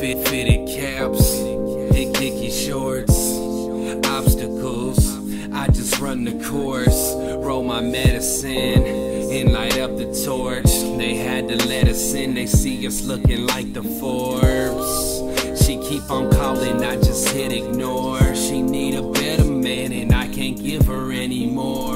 fit fitted caps, hick hickey shorts, obstacles. I just run the course, roll my medicine, and light up the torch. They had to let us in, they see us looking like the Forbes. She keep on calling, I just hit ignore. She need a better man, and I can't give her any more.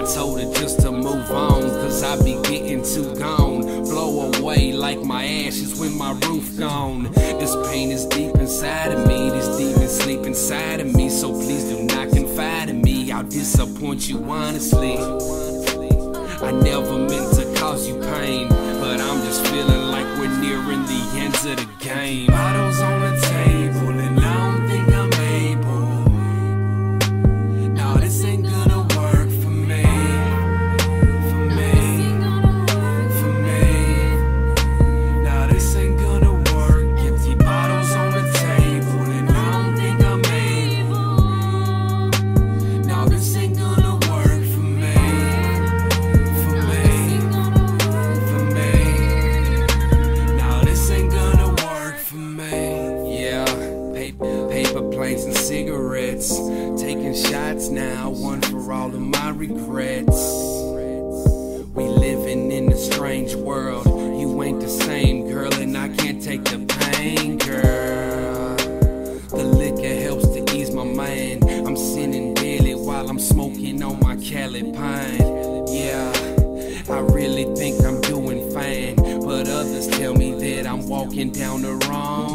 I told her just to move on, cause I be getting too gone. Blow away like my ashes when my roof gone. This pain is deep inside of me, these demons sleep inside of me. So please do not confide in me, I'll disappoint you honestly. I never meant to cause you pain, but I'm just feeling like we're nearing the end of the game. Bottles on the paper planes and cigarettes. Taking shots now, one for all of my regrets. We living in a strange world. You ain't the same girl, and I can't take the pain, girl. The liquor helps to ease my mind. I'm sinning daily while I'm smoking on my Cali pine. Yeah, I really think I'm doing fine, but others tell me that I'm walking down the wrong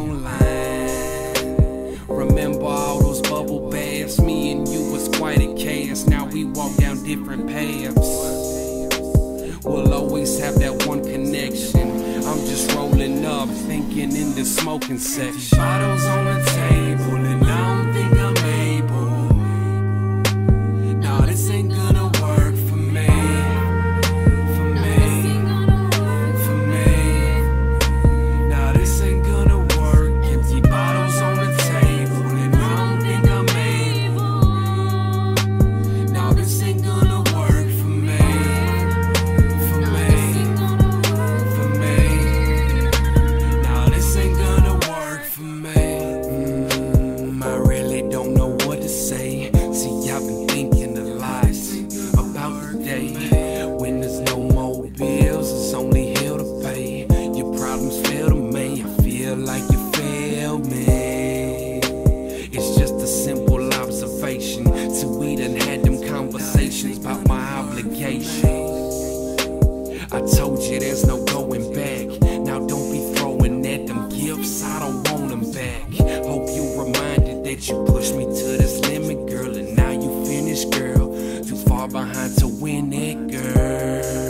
walk down different paths. We'll always have that one connection. I'm just rolling up, thinking in the smoking section. Bottles on the You there's no going back. Now don't be throwing at them gifts, I don't want them back. Hope you reminded that you pushed me to this limit, girl, and now you finished, girl. Too far behind to win it, girl.